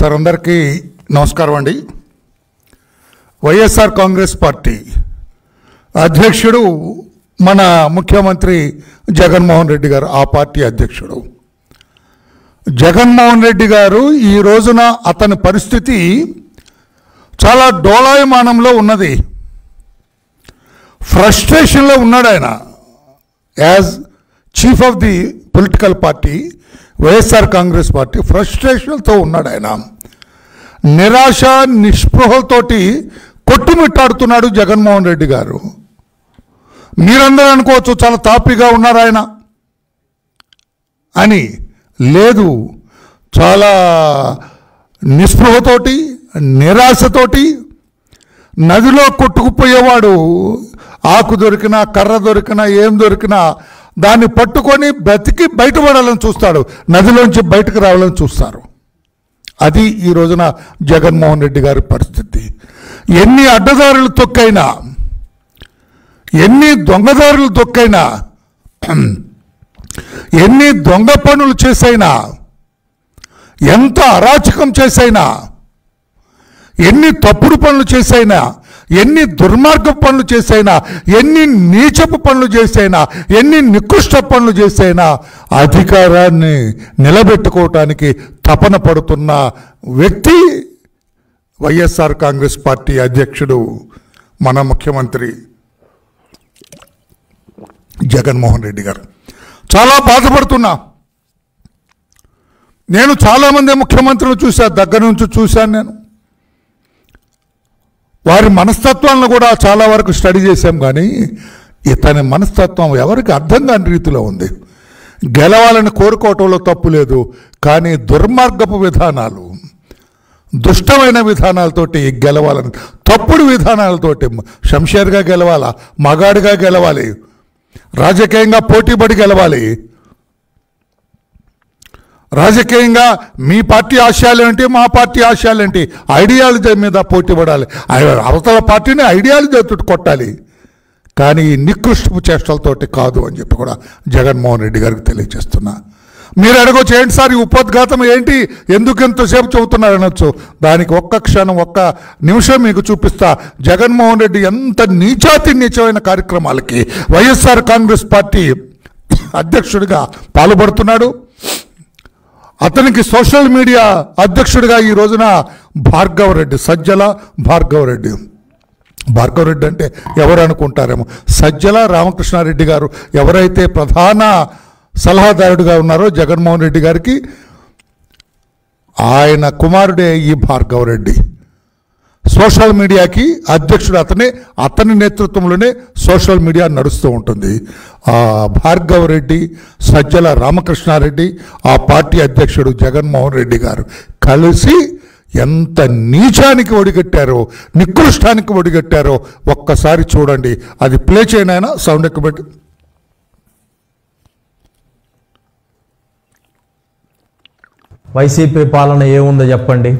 Sir అందరికీ నమస్కారం అండి. వైఎస్ఆర్ కాంగ్రెస్ పార్టీ అధ్యక్షుడు మన ముఖ్యమంత్రి జగన్మోహన్ రెడ్డి గారు ఆ పార్టీ అధ్యక్షుడు. జగన్మోహన్ రెడ్డి గారు ఈ రోజున అతని పరిస్థితి చాలా డోలాయమానంలో ఉన్నది. ఫ్రస్ట్రేషన్లో ఉన్నాడు ఆయన as chief of the political party YSR Congress party ఫ్రస్ట్రేషన్తో ఉన్నాడు ఆయన. నిరాశ నిస్పృహలతోటి కొట్టుమిట్టాడుతున్నాడు జగన్మోహన్ రెడ్డి గారు. మీరందరూ అనుకోవచ్చు చాలా తాపిగా ఉన్నారు ఆయన. అని లేదు చాలా నిస్పృహతోటి నిరాశతోటి నదిలో కొట్టుకుపోయేవాడు. ఆకు దొరికినా కర్ర దొరికినా ఏం దొరికినా దాన్ని పట్టుకొని బ్రతికి బయటపడాలని చూస్తాడు. నదిలోంచి బయటకు రావాలని చూస్తారు. అది ఈ రోజున జగన్మోహన్ రెడ్డి గారి పరిస్థితి. ఎన్ని అడ్డదారులు తొక్కైనా ఎన్ని దొంగదారులు తొక్కైనా ఎన్ని దొంగ పనులు చేసైనా ఎంత అరాచకం చేసైనా ఎన్ని తప్పుడు పనులు చేసైనా ఎన్ని దుర్మార్గ పనులు చేసైనా ఎన్ని నీచపు పనులు చేసైనా ఎన్ని నికృష్ట పనులు చేసైనా అధికారాన్ని నిలబెట్టుకోవటానికి తపన పడుతున్న వ్యక్తి వైఎస్ఆర్ కాంగ్రెస్ పార్టీ అధ్యక్షుడు మన ముఖ్యమంత్రి జగన్మోహన్ రెడ్డి గారు. చాలా బాధపడుతున్నా. నేను చాలామంది ముఖ్యమంత్రులు చూశా దగ్గర నుంచి చూశాను నేను. వారి మనస్తత్వాలను కూడా చాలా వరకు స్టడీ చేశాం కానీ ఇతని మనస్తత్వం ఎవరికి అర్థం కాని రీతిలో ఉంది. గెలవాలని కోరుకోవటంలో తప్పు లేదు కానీ దుర్మార్గపు విధానాలు దుష్టమైన విధానాలతోటి గెలవాలని తప్పుడు విధానాలతోటి శంషేర్గా గెలవాలా మగాడిగా గెలవాలి రాజకీయంగా పోటీపడి గెలవాలి రాజకీయంగా మీ పార్టీ ఆశయాలేంటి మా పార్టీ ఆశయాలేంటి? ఐడియాలజీ మీద పోటీ పడాలి. ఆ- అవతల పార్టీని ఐడియాలజీ కొట్టాలి. కానీ ఈ నికృష్టపు చేష్టలతోటి కాదు అని చెప్పి కూడా జగన్మోహన్ రెడ్డి గారికి తెలియజేస్తున్నా. మీరు అడగొచ్చు ఏంటి సార్ ఈ ఉపోద్ఘాతం? ఏంటి? ఎందుకు ఎంతసేపు చెబుతున్నారు? అనొచ్చు. దానికి ఒక్క క్షణం ఒక్క నిమిషం మీకు చూపిస్తా. జగన్మోహన్ రెడ్డి ఎంత నీచాతి నీచమైన కార్యక్రమాలకి వైఎస్ఆర్ కాంగ్రెస్ పార్టీ అధ్యక్షుడిగా పాల్పడుతున్నాడు. అతనికి సోషల్ మీడియా అధ్యక్షుడిగా ఈ రోజున భార్గవ రెడ్డి సజ్జల భార్గవ రెడ్డి. భార్గవ రెడ్డి అంటే ఎవరు అనుకుంటారేమో? సజ్జల రామకృష్ణారెడ్డి గారు ఎవరైతే ప్రధాన సలహాదారుడిగా ఉన్నారో జగన్మోహన్ రెడ్డి గారికి ఆయన కుమారుడే ఈ భార్గవ రెడ్డి. సోషల్ మీడియాకి అధ్యక్షుడు అతనే అతని నేతృత్వంలోనే సోషల్ మీడియా నడుస్తూ ఉంటుంది. భార్గవ రెడ్డి సజ్జల రామకృష్ణారెడ్డి ఆ పార్టీ అధ్యక్షుడు జగన్మోహన్ రెడ్డి గారు కలిసి ఎంత నీచానికి ఒడిగట్టారో నికృష్టానికి ఒడిగట్టారో ఒక్కసారి చూడండి. అది ప్లే చేయనైనా సౌండ్ ఎక్కువ వైసీపీ పాలన ఏముందో చెప్పండి.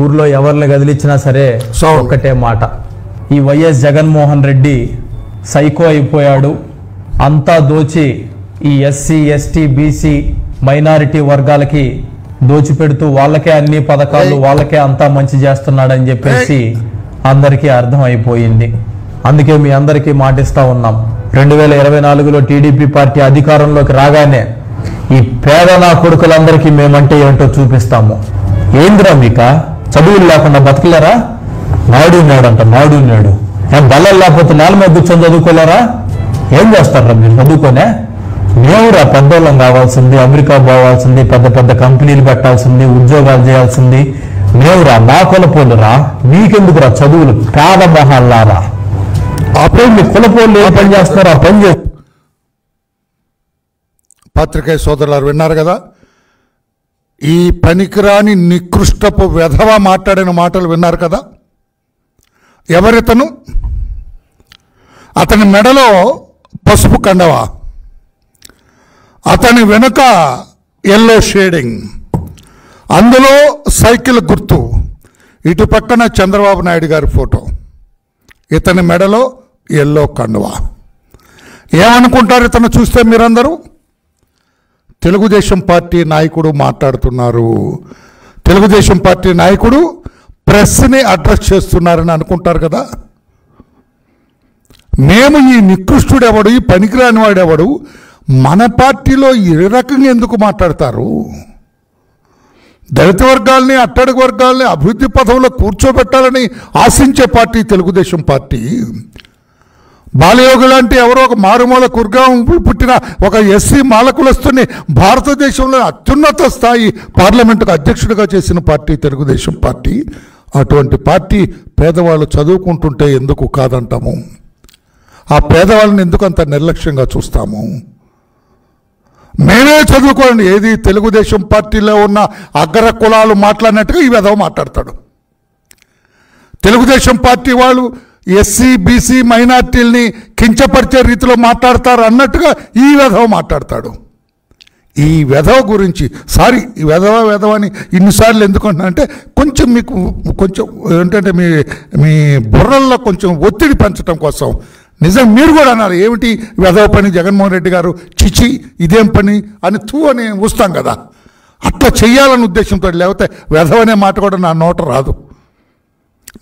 ఊర్లో ఎవరిని కదిలించినా సరే. ఒక్కటే మాట. ఈ వైఎస్ జగన్మోహన్ రెడ్డి సైకో అయిపోయాడు. అంతా దోచి ఈ ఎస్సీ ఎస్టీ బీసీ మైనారిటీ వర్గాలకి దోచిపెడుతూ వాళ్ళకే అన్ని పథకాలు. వాళ్ళకే అంతా మంచి చేస్తున్నాడని చెప్పేసి అందరికీ అర్థం అయిపోయింది అందుకే మీ అందరికీ మాటిస్తా ఉన్నాం. రెండు వేల ఇరవై నాలుగులో టీడీపీ పార్టీ అధికారంలోకి రాగానే ఈ పేద నా కొడుకులందరికీ మేమంటే ఏంటో చూపిస్తాము. ఏందిరా మీక? చదువులు లేకుండా బతకలేరా? నాయుడు అంట నాయుడు ఉన్నాడు. ఏం బల్లలు లేకపోతే నేల మీద కూర్చొని చదువుకోలేరా? ఏం చేస్తారా మీరు చదువుకోనే? మేమురా పెద్దోళ్ళం కావాల్సింది అమెరికా పోవాల్సింది పెద్ద పెద్ద కంపెనీలు పెట్టాల్సింది ఉద్యోగాలు చేయాల్సింది. మేమురా మా కులపోలురా మీకెందుకురా చదువులు? పేద మొహాల్లారా. అప్పుడు మీ కులపోళ్ళు ఏం పని చేస్తున్నారో? ఆ పని చేస్తారు పాత్రికేయ సోదరులారు విన్నారు కదా? ఈ పనికిరాని నికృష్టపు వెధవ మాట్లాడిన మాటలు విన్నారు కదా? ఎవరితను? అతని మెడలో పసుపు కండవ? అతని వెనుక ఎల్లో షేడింగ్ అందులో సైకిల్ గుర్తు. ఇటు పక్కన చంద్రబాబు నాయుడు గారి ఫోటో. ఇతని మెడలో ఎల్లో కండువ. ఏమనుకుంటారు ఇతను చూస్తే మీరందరూ? తెలుగుదేశం పార్టీ నాయకుడు మాట్లాడుతున్నారు. తెలుగుదేశం పార్టీ నాయకుడు ప్రెస్ని అడ్రస్ చేస్తున్నారని అనుకుంటారు కదా. మేము ఈ నికృష్టుడు ఎవడు ఈ పనికిరాని వాడు ఎవడు మన పార్టీలో ఏ రకంగా ఎందుకు మాట్లాడతారు? దళిత వర్గాల్ని అట్టడుగు వర్గాల్ని అభివృద్ధి పథంలో కూర్చోబెట్టాలని ఆశించే పార్టీ తెలుగుదేశం పార్టీ. బాలయోగి లాంటి ఎవరో ఒక మారుమూల కుర్గాం పుట్టిన ఒక ఎస్సీ మాలకులస్తుని భారతదేశంలో అత్యున్నత స్థాయి పార్లమెంటుకు అధ్యక్షుడిగా చేసిన పార్టీ తెలుగుదేశం పార్టీ. అటువంటి పార్టీ పేదవాళ్ళు చదువుకుంటుంటే ఎందుకు కాదంటాము? ఆ పేదవాళ్ళని ఎందుకు అంత నిర్లక్ష్యంగా చూస్తాము? మేమే చదువుకోండి ఏది తెలుగుదేశం పార్టీలో ఉన్న అగ్ర కులాలు మాట్లాడినట్టుగా ఈ విధవ మాట్లాడతాడు. తెలుగుదేశం పార్టీ వాళ్ళు ఎస్సీ బీసీ మైనార్టీల్ని కించపరిచే రీతిలో మాట్లాడతారు అన్నట్టుగా ఈ వెధవ మాట్లాడతాడు. ఈ వెధవ గురించి సారీ ఈ వెధవ వెధవ అని ఇన్నిసార్లు ఎందుకుంటున్నా అంటే కొంచెం మీకు కొంచెం ఏంటంటే మీ మీ బుర్రల్లో కొంచెం ఒత్తిడి పెంచడం కోసం. నిజం మీరు కూడా అన్నారు ఏమిటి వెధవ పని జగన్మోహన్ రెడ్డి గారు? చిచి ఇదేం పని? అని తూ అని వస్తాం కదా. అట్లా చేయాలనే ఉద్దేశంతో లేకపోతే వెధవనే మాట కూడా నా నోట రాదు.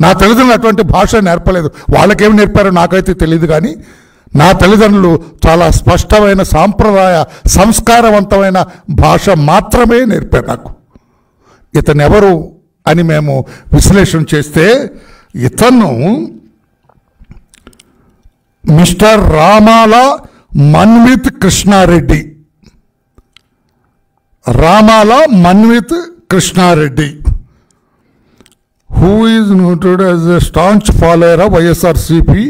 నా తల్లిదండ్రులు అటువంటి భాష నేర్పలేదు. వాళ్ళకేమి నేర్పారో నాకైతే తెలియదు కానీ నా తల్లిదండ్రులు చాలా స్పష్టమైన సాంప్రదాయ సంస్కారవంతమైన భాష మాత్రమే నేర్పారు నాకు. ఇతను ఎవరు అని మేము విశ్లేషణ చేస్తే ఇతను mister Ramala Manvith Krishna Reddy. Ramala Manvith Krishna Reddy. Who is noted as a staunch follower of YSRCP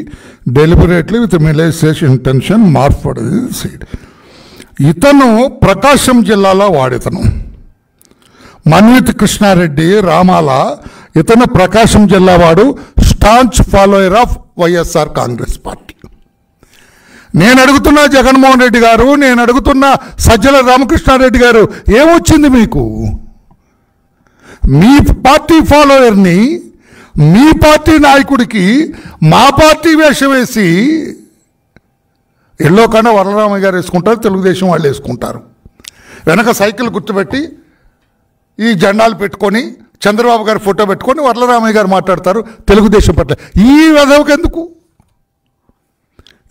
deliberately with మిలైజేషన్ intention morphed seed ఇతను ప్రకాశం జిల్లాలో వాడితను. మన్విత్ కృష్ణారెడ్డి రామాల ఇతను ప్రకాశం జిల్లా వాడు staunch follower of YSR Congress party నేను అడుగుతున్నా జగన్మోహన్ రెడ్డి గారు నేను అడుగుతున్న సజ్జల రామకృష్ణారెడ్డి గారు ఏమొచ్చింది మీకు? మీ పార్టీ ఫాలోయర్ని మీ పార్టీ నాయకుడికి మా పార్టీ వేషం వేసి ఎల్లో కన్నా వరలరామయ్య గారు వేసుకుంటారు తెలుగుదేశం వాళ్ళు వేసుకుంటారు. వెనక సైకిల్ గుర్తుపెట్టి ఈ జెండాలు పెట్టుకొని చంద్రబాబు గారి ఫోటో పెట్టుకొని వరలరామయ్య గారు మాట్లాడతారు తెలుగుదేశం పట్ల. ఈ వెధవకు ఎందుకు?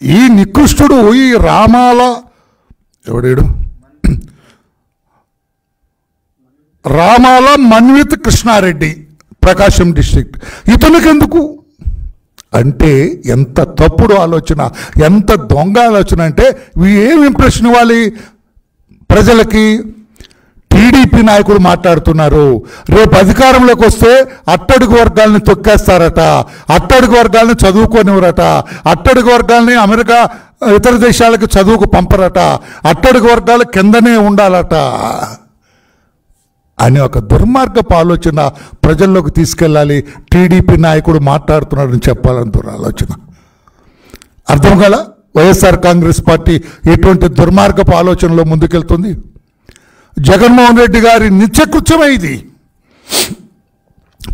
ఈ నికృష్టుడు ఈ రామాల ఎవడేడు? రామాల మన్విత్ కృష్ణారెడ్డి ప్రకాశం డిస్ట్రిక్ట్. ఇతనికెందుకు? అంటే ఎంత తప్పుడు ఆలోచన ఎంత దొంగ ఆలోచన అంటే ఏం ఇంప్రెషన్ ఇవ్వాలి? ప్రజలకి టీడీపీ నాయకులు మాట్లాడుతున్నారు. రేపు అధికారంలోకి వస్తే అట్టడుగు వర్గాలని తొక్కేస్తారట అట్టడుగు వర్గాలని చదువుకోనివ్వరట అట్టడుగు వర్గాలని అమెరికా ఇతర దేశాలకు చదువుకు పంపరట అట్టడుగు వర్గాలు కిందనే ఉండాలట. అని ఒక దుర్మార్గపు ఆలోచన ప్రజల్లోకి తీసుకెళ్ళాలి. టీడీపీ నాయకుడు మాట్లాడుతున్నాడని చెప్పాలని దురాలోచన. అర్థం కల? వైఎస్ఆర్ కాంగ్రెస్ పార్టీ ఎటువంటి దుర్మార్గపు ఆలోచనలో ముందుకెళ్తుంది? జగన్మోహన్ రెడ్డి గారి నిత్యకృత్యమే ఇది.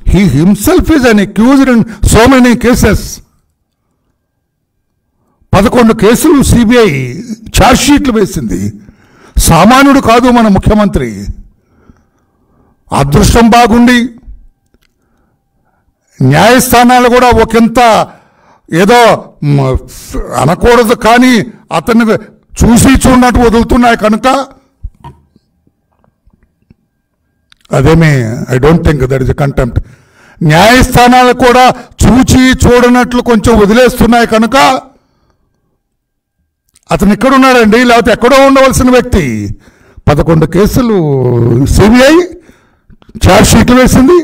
He himself is an accused in so many cases పదకొండు కేసులు సిబిఐ ఛార్జ్షీట్లు వేసింది. సామాన్యుడు కాదు మన ముఖ్యమంత్రి. అదృష్టం బాగుండి న్యాయస్థానాలు కూడా ఒకంత ఏదో అనకూడదు కానీ అతన్ని చూసి చూడనట్టు వదులుతున్నాయి కనుక అదేమి I don't think that is contempt న్యాయస్థానాలు కూడా చూచి చూడనట్లు కొంచెం వదిలేస్తున్నాయి కనుక అతను ఇక్కడ ఉన్నాడండి లేకపోతే ఎక్కడో ఉండవలసిన వ్యక్తి? పదకొండు కేసులు సిబిఐ ఛార్జ్ షీట్లు వేసింది.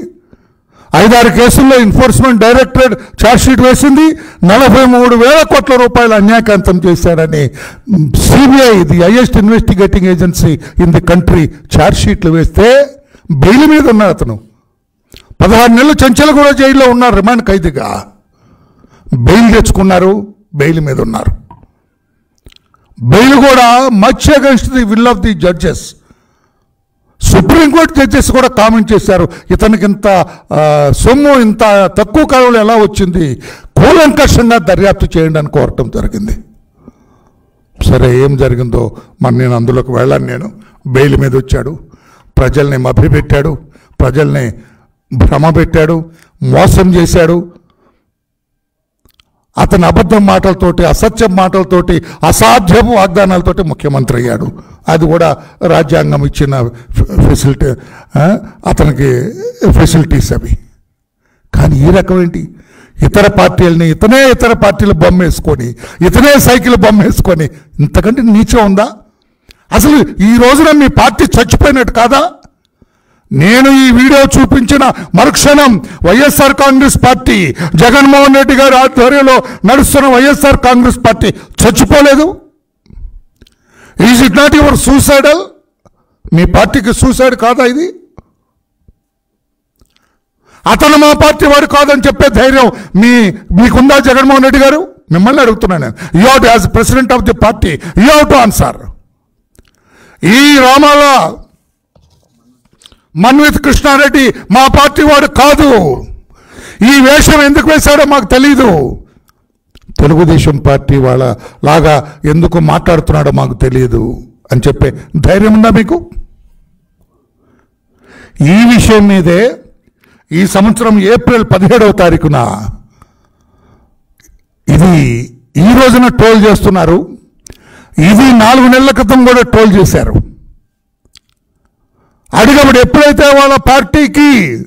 ఐదారు కేసుల్లో ఎన్ఫోర్స్మెంట్ డైరెక్టరేట్ ఛార్జ్షీట్ వేసింది. నలభై మూడు వేల కోట్ల రూపాయలు అన్యాయకాంతం చేశాడని CBI the highest investigating agency in the country ఛార్జ్షీట్లు వేస్తే బెయిల్ మీద ఉన్నాడు అతను. పదహారు నెలలు చెంచలు కూడా జైల్లో ఉన్నారు రిమాండ్ ఖైదీగా. బెయిల్ తెచ్చుకున్నారు బెయిల్ మీద ఉన్నారు. బెయిల్ కూడా much against the will of the judges supreme court judges కూడా కామెంట్ చేశారు ఇతనికి ఇంత సొమ్ము ఇంత తక్కువ కాలంలో ఎలా వచ్చింది? కూలంకషంగా దర్యాప్తు చేయండి అని కోరటం జరిగింది. సరే ఏం జరిగిందో? మరి నేను అందులోకి వెళ్ళాను నేను. బెయిల్ మీద వచ్చాడు. ప్రజల్ని మభ్యపెట్టాడు. ప్రజల్ని భ్రమ పెట్టాడు. మోసం చేశాడు. అతని అబద్ధం మాటలతోటి అసత్యం మాటలతోటి అసాధ్యము వాగ్దానాలతోటి ముఖ్యమంత్రి అయ్యాడు. అది కూడా రాజ్యాంగం ఇచ్చిన ఫె- ఫెసిలిటీ అతనికి ఫెసిలిటీస్ అవి. కానీ ఈ రకం ఏంటి? ఇతర పార్టీలని ఇతనే ఇతర పార్టీలు బొమ్మ వేసుకొని ఇతనే సైకిల్ బొమ్మ వేసుకొని ఇంతకంటే నీచం ఉందా? అసలు ఈ రోజున మీ పార్టీ చచ్చిపోయినట్టు కాదా? నేను ఈ వీడియో చూపించిన మరుక్షణం వైఎస్ఆర్ కాంగ్రెస్ పార్టీ జగన్మోహన్ రెడ్డి గారి ఆధ్వర్యంలో నడుస్తున్న YSR Congress party చచ్చిపోలేదు? Is it not your suicidal మీ పార్టీకి సూసైడ్ కాదా ఇది? అతను మా పార్టీ వాడు కాదని చెప్పే ధైర్యం మీ మీకుందా జగన్మోహన్ రెడ్డి గారు? మిమ్మల్ని అడుగుతున్నాను నేను. You have as president of the party you have to answer ఈ రామాల మన్విత్ కృష్ణారెడ్డి మా పార్టీ వాడు కాదు. ఈ వేషం ఎందుకు వేశాడో మాకు తెలీదు. తెలుగుదేశం పార్టీ వాళ్ళ లాగా ఎందుకు మాట్లాడుతున్నాడో మాకు తెలియదు అని చెప్పే ధైర్యం ఉందా మీకు? ఈ విషయం మీదే ఈ సంవత్సరం ఏప్రిల్ పదిహేడవ తారీఖున ఇది ఈ రోజున ట్రోల్ చేస్తున్నారు. ఇది నాలుగు నెలల క్రితం కూడా ట్రోల్ చేశారు. అడిగబడి ఎప్పుడైతే వాళ్ళ పార్టీకి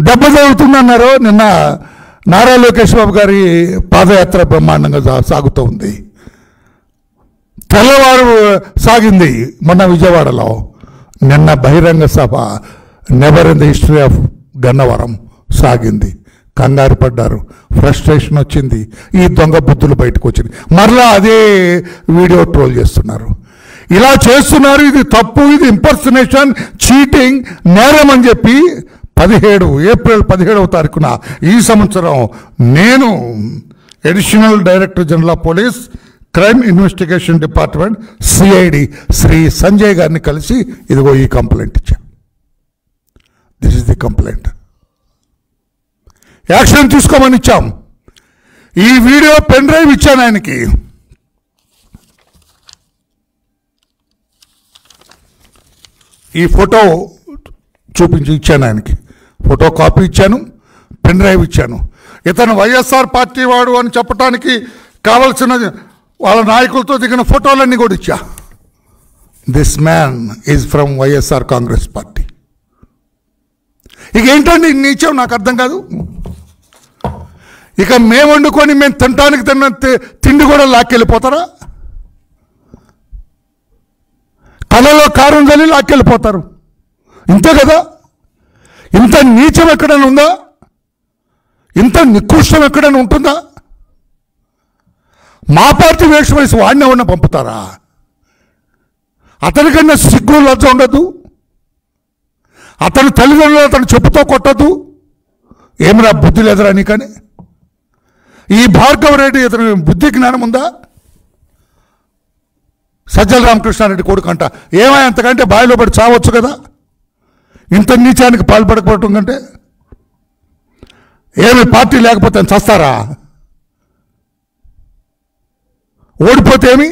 దెబ్బ తగులుతుందన్నారో నిన్న నారా లోకేష్ బాబు గారి పాదయాత్ర బ్రహ్మాండంగా సా- సాగుతూ ఉంది. తెల్లవారు సాగింది మొన్న విజయవాడలో. నిన్న బహిరంగ సభ never in the history of Gannavaram సాగింది. కంగారు పడ్డారు. ఫ్రస్ట్రేషన్ వచ్చింది. ఈ దొంగ బుద్ధులు బయటకు వచ్చింది. మరలా అదే వీడియో ట్రోల్ చేస్తున్నారు. ఇలా చేస్తున్నారు ఇది తప్పు ఇది ఇంపర్సనేషన్ చీటింగ్ నేరం అని చెప్పి పదిహేడు ఏప్రిల్ పదిహేడవ తారీఖున ఈ సంవత్సరం నేను additional director general of police crime investigation department CID Shri Sanjay గారిని కలిసి ఇదిగో ఈ కంప్లైంట్ ఇచ్చాను. This is the complaint action తీసుకోమని ఇచ్చాం. ఈ వీడియో పెన్ డ్రైవ్ ఇచ్చాను ఆయనకి. ఈ ఫోటో చూపించి ఇచ్చాను ఆయనకి. ఫోటో కాపీ ఇచ్చాను పెన్ డ్రైవ్ ఇచ్చాను. ఇతను వైఎస్ఆర్ పార్టీ వాడు అని చెప్పడానికి కావలసిన వాళ్ళ నాయకులతో దిగిన ఫోటోలన్నీ కూడా ఇచ్చా. This man is from YSR Congress party. ఇక ఏంటండి ఇన్ని ఇచ్చావు? నాకు అర్థం కాదు. ఇక మేము వండుకొని మేము తినటానికి తిన్న తి- తిండి కూడా లాక్కెళ్ళిపోతారా? తలలో కారం చల్లి లాక్కెళ్ళిపోతారు. ఇంతే కదా? ఇంత నీచం ఎక్కడైనా ఉందా? ఇంత నికృష్టం ఎక్కడైనా ఉంటుందా? మా పార్టీ వేషం వేసి వాడిని ఎవరిని పంపుతారా? అతనికన్నా సిగ్గు లజ్జ ఉండదు. అతని తల్లిదండ్రులు అతను చెప్పుతో కొట్టదు. ఏమిరా బుద్ధి లేదురా నీకని? ఈ భార్గవ రెడ్డి ఇతని బుద్ధి జ్ఞానం ఉందా? సజ్జల రామకృష్ణారెడ్డి కొడుకు అంట. ఏమై అంతకంటే బావిలో పడి చావచ్చు కదా? ఇంత నీచానికి పాల్పడకపోవటం కంటే? ఏమి పార్టీ లేకపోతే చస్తారా? ఓడిపోతే ఏమి?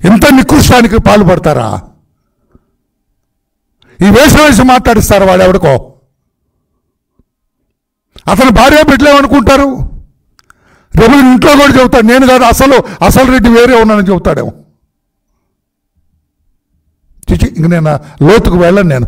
ఇంత నికృష్టానికి పాల్పడతారా? ఈ వేషం వేసి మాట్లాడిస్తారు వాడు ఎవడికో అతను భార్య బిడ్డలేమనుకుంటారు రేపు ఇంట్లో కూడా చెబుతాడు నేను కాదు అసలు అసలు రెడ్డి వేరే ఉన్నానని చెబుతాడేమో. చిచి ఇంక నేను లోతుకు వెళ్ళను నేను.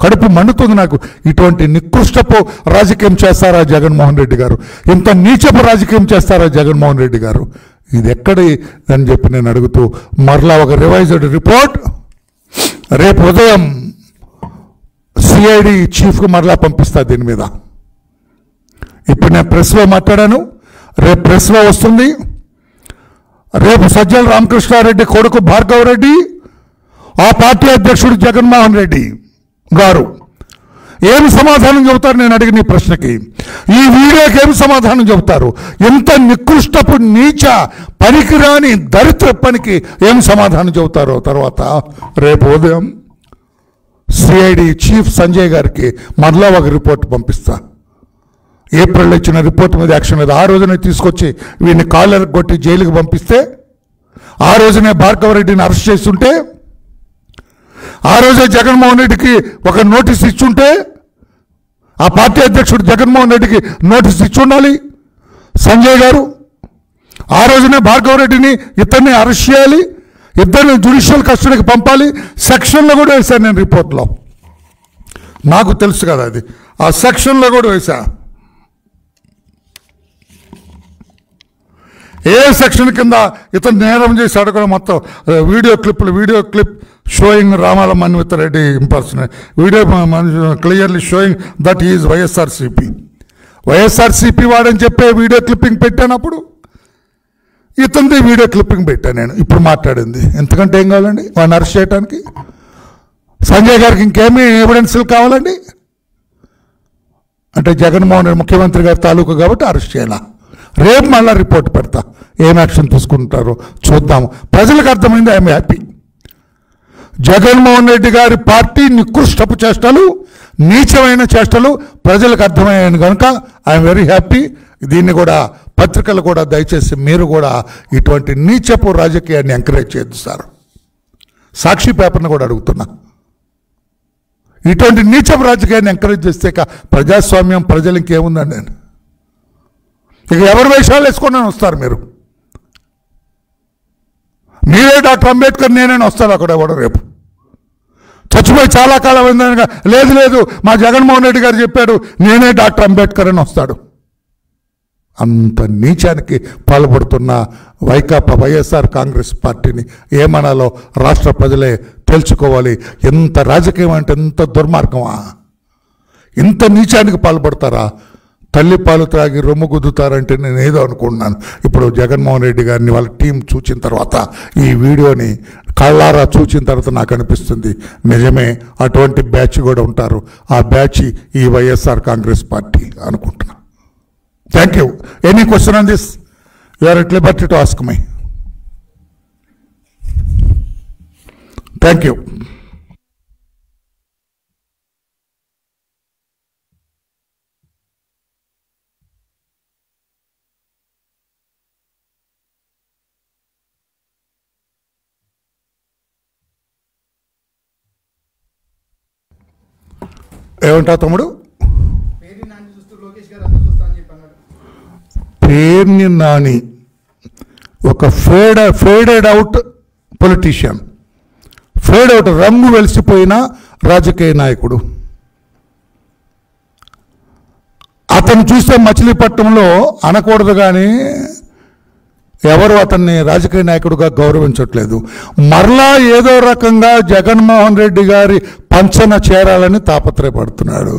కడుపు మండుతుంది నాకు. ఇటువంటి నికృష్టపు రాజకీయం చేస్తారా జగన్మోహన్ రెడ్డి గారు? ఇంత నీచపు రాజకీయం చేస్తారా జగన్మోహన్ రెడ్డి గారు? ఇది ఎక్కడి అని చెప్పి నేను అడుగుతూ మరలా ఒక రివైజ్డ్ రిపోర్ట్. రేపు ఉదయం సిఐడి చీఫ్కి మరలా పంపిస్తా దీని మీద. ఇప్పుడు నేను ప్రెస్లో మాట్లాడాను. రేపు ప్రెస్లో వస్తుంది. రేపు సజ్జల రామకృష్ణారెడ్డి కొడుకు భార్గవ్ రెడ్డి ఆ పార్టీ అధ్యక్షుడు జగన్మోహన్ రెడ్డి గారు ఏమి సమాధానం చెబుతారు నేను అడిగిన ఈ ప్రశ్నకి? ఈ వీడియోకి ఏమి సమాధానం చెబుతారు? ఎంత నికృష్టపు నీచ పనికిరాని దరిద్ర పనికి ఏం సమాధానం చెబుతారో తర్వాత రేపు ఉదయం సిఐడి చీఫ్ సంజయ్ గారికి మరలా ఒక రిపోర్ట్ పంపిస్తా. ఏప్రిల్లో ఇచ్చిన రిపోర్ట్ మీద యాక్షన్ మీద ఆ రోజునే తీసుకొచ్చి వీడిని కాలర్ కొట్టి జైలుకి పంపిస్తే ఆ రోజునే భార్గవరెడ్డిని అరెస్ట్ చేస్తుంటే ఆ రోజే జగన్మోహన్ రెడ్డికి ఒక నోటీస్ ఇచ్చుంటే ఆ పార్టీ అధ్యక్షుడు జగన్మోహన్ రెడ్డికి నోటీస్ ఇచ్చి ఉండాలి సంజయ్ గారు ఆ రోజునే భార్గవ్ రెడ్డిని ఇద్దరిని అరెస్ట్ చేయాలి ఇద్దరిని జ్యుడిషియల్ కస్టడీకి పంపాలి సెక్షన్లో కూడా వేశాను నేను రిపోర్ట్లో. నాకు తెలుసు కదా అది. ఆ సెక్షన్లో కూడా వేశాను ఏ సెక్షన్ కింద ఇతను నేరం చేశాడు కూడా మొత్తం video క్లిప్లు video clip showing Ramala Manvitha Reddy in person video clearly showing that is YSRCP YSRCP వాడని చెప్పే వీడియో క్లిప్పింగ్ పెట్టానప్పుడు ఇతనిది వీడియో క్లిప్పింగ్ పెట్టాను నేను ఇప్పుడు మాట్లాడింది. ఎందుకంటే ఏం కావాలండి? వాడిని అరెస్ట్ చేయడానికి సంజయ్ గారికి ఇంకేమీ ఎవిడెన్స్లు కావాలండి? అంటే జగన్మోహన్ రెడ్డి ముఖ్యమంత్రి గారి తాలూకు కాబట్టి అరెస్ట్ చేయాలా? రేపు మళ్ళీ రిపోర్ట్ పెడతా. ఏం యాక్షన్ తీసుకుంటారో చూద్దాము. ప్రజలకు అర్థమైంది ఐఎమ్ హ్యాపీ. జగన్మోహన్ రెడ్డి గారి పార్టీ నికృష్టపు చేష్టలు నీచమైన చేష్టలు ప్రజలకు అర్థమయ్యాను కనుక ఐఎమ్ వెరీ హ్యాపీ. దీన్ని కూడా పత్రికలు కూడా దయచేసి మీరు కూడా ఇటువంటి నీచపు రాజకీయాన్ని ఎంకరేజ్ చేయొద్దు సార్. సాక్షి పేపర్ని కూడా అడుగుతున్నా. ఇటువంటి నీచపు రాజకీయాన్ని ఎంకరేజ్ చేస్తే ప్రజాస్వామ్యం ప్రజలకి ఇంకేముందండి నేను ఇక ఎవరి వేషాలు వేసుకొని వస్తారు మీరు? మీరే డాక్టర్ అంబేద్కర్ నేనైనా వస్తాను అక్కడ ఎవడు రేపు. చచ్చిపోయి చాలా కాలం అయిందనగా లేదు లేదు మా జగన్మోహన్ రెడ్డి గారు చెప్పాడు నేనే డాక్టర్ అంబేద్కర్ అని వస్తాడు. అంత నీచానికి పాల్పడుతున్న వైకాపా వైఎస్ఆర్ కాంగ్రెస్ పార్టీని ఏమనాలో రాష్ట్ర ప్రజలే తెలుసుకోవాలి. ఎంత రాజకీయం అంటే ఎంత దుర్మార్గమా? ఇంత నీచానికి పాల్పడతారా? తల్లి పాలు త్రాగి రొమ్ము గుద్దుతారంటే నేను ఏదో అనుకుంటున్నాను. ఇప్పుడు జగన్మోహన్ రెడ్డి గారిని వాళ్ళ టీం చూచిన తర్వాత ఈ వీడియోని కళ్ళారా చూచిన తర్వాత నాకు అనిపిస్తుంది. నిజమే అటువంటి బ్యాచ్ కూడా ఉంటారు. ఆ బ్యాచ్ ఈ వైఎస్ఆర్ కాంగ్రెస్ పార్టీ అనుకుంటున్నా. Thank you any question on this you are at liberty to ask my thank you ఏమంటావు తమ్ముడు పేరు నాన్ని చూస్తూ లోకేష్ గారు అందరూ చూస్తా అని చెప్పి అన్నాడు పేర్ని నాని ఒక fade faded out politician. Fade out రంగు వెలిసిపోయిన రాజకీయ నాయకుడు. అతను చూస్తే మచిలీపట్నంలో అనకూడదు కానీ ఎవరు అతన్ని రాజకీయ నాయకుడిగా గౌరవించట్లేదు. మరలా ఏదో రకంగా జగన్మోహన్ రెడ్డి గారి పంచన చేరాలని తాపత్రయపడుతున్నాడు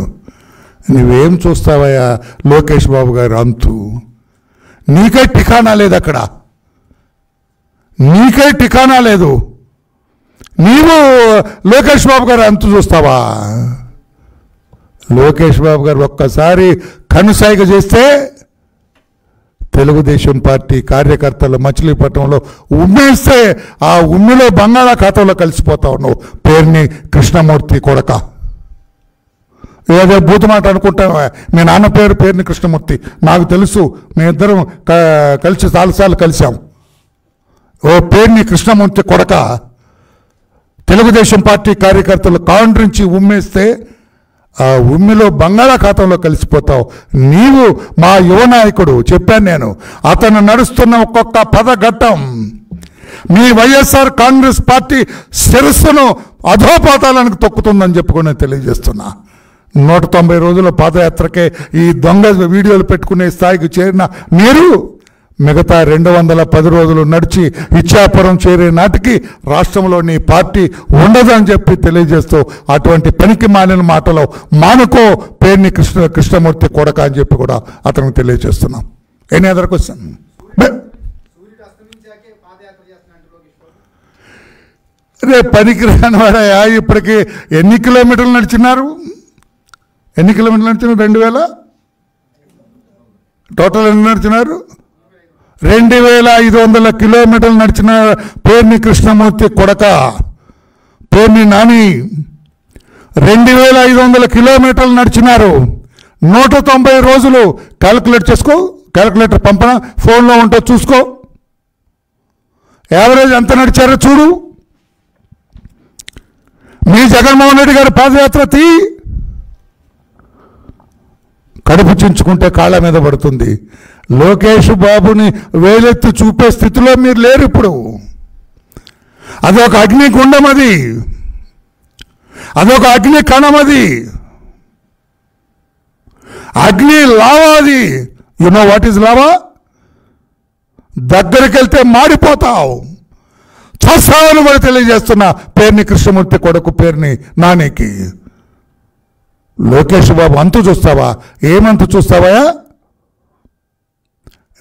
నువ్వేం చూస్తావయ్యా లోకేష్ బాబు గారు అంతు? నీకే ఠికానా లేదు అక్కడ. నీకే ఠికానా లేదు. నీవు లోకేష్ బాబు గారు అంతు చూస్తావా? లోకేష్ బాబు గారు ఒక్కసారి కనుసాయిగ చేస్తే తెలుగుదేశం పార్టీ కార్యకర్తలు మచిలీపట్నంలో ఉమ్మేస్తే ఆ ఉమ్మిలో బంగాళాఖాతంలో కలిసిపోతావు నువ్వు పేరుని కృష్ణమూర్తి కొడక. ఏదో బూతు మాట అనుకుంటావా? మీ నాన్న పేరు పేరుని కృష్ణమూర్తి. నాకు తెలుసు మేమిద్దరం ఇద్దరం కలిసి చాలాసార్లు కలిసాం ఓ పేరుని కృష్ణమూర్తి కొడక. తెలుగుదేశం పార్టీ కార్యకర్తలు కాండ్రించి ఉమ్మేస్తే ఆ ఉమ్మిలో బంగాళాఖాతంలో కలిసిపోతావు. నీవు మా యువ నాయకుడు చెప్పాను నేను. అతను నడుస్తున్న ఒక్కొక్క పదఘట్టం మీ వైఎస్ఆర్ కాంగ్రెస్ పార్టీ శిరస్సును అధోపాతాలకు తొక్కుతుందని చెప్పుకొని తెలియజేస్తున్నా. నూట తొంభై రోజుల పాదయాత్రకే ఈ దొంగ వీడియోలు పెట్టుకునే స్థాయికి చేరిన మీరు మిగతా రెండు వందల పది రోజులు నడిచి ఇచ్చాపురం చేరే నాటికి రాష్ట్రంలో నీ పార్టీ ఉండదని చెప్పి తెలియజేస్తూ అటువంటి పనికి మానిన మాటలో మానుకో పేరుని కృష్ణ కృష్ణమూర్తి కొడక అని చెప్పి కూడా అతనికి తెలియజేస్తున్నాం. ఎనీ అదర్ క్వశ్చన్ రే పనికి రాని వాడయా ఇప్పటికి ఎన్ని కిలోమీటర్లు నడిచినారు? ఎన్ని కిలోమీటర్లు నడిచినారు? రెండు వేల? టోటల్ ఎన్ని నడిచినారు? రెండు వేల ఐదు వందల కిలోమీటర్లు నడిచిన పేర్ని కృష్ణమూర్తి కొడక పేర్ని నాని రెండు వేల ఐదు వందల కిలోమీటర్లు నడిచినారు. నూట తొంభై రోజులు క్యాలిక్యులేట్ చేసుకో క్యాలిక్యులేటర్ పంపన ఫోన్లో ఉంటో చూసుకో. యావరేజ్ ఎంత నడిచారో చూడు. మీ జగన్మోహన్ రెడ్డి గారి పాదయాత్ర తీ. కడుపు చించుకుంటే కాళ్ళ మీద పడుతుంది. లోకేష్ బాబుని వేలెత్తి చూపే స్థితిలో మీరు లేరు ఇప్పుడు. అదొక అగ్ని గుండం అది. అదొక అగ్ని కణం అది. అగ్ని లావా అది. You know what is lava? దగ్గరికి వెళ్తే మాడిపోతావు చస్తావని కూడా తెలియజేస్తున్నా పేరుని కృష్ణమూర్తి కొడుకు పేరుని నానికి. లోకేష్ బాబు అంతు చూస్తావా? ఏమంతు చూస్తావా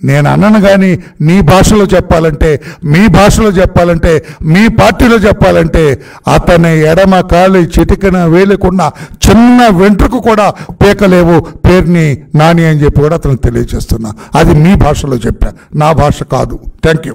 నేను అన్నను కానీ నీ భాషలో చెప్పాలంటే మీ భాషలో చెప్పాలంటే మీ పార్టీలో చెప్పాలంటే అతని ఎడమ కాలు చిటికిన వేలుకున్న చిన్న వెంట్రుకు కూడా పీకలేవు. పేరుని నాని అని చెప్పి కూడా అతనికి తెలియజేస్తున్నా. అది మీ భాషలో చెప్పా. నా భాష కాదు. Thank you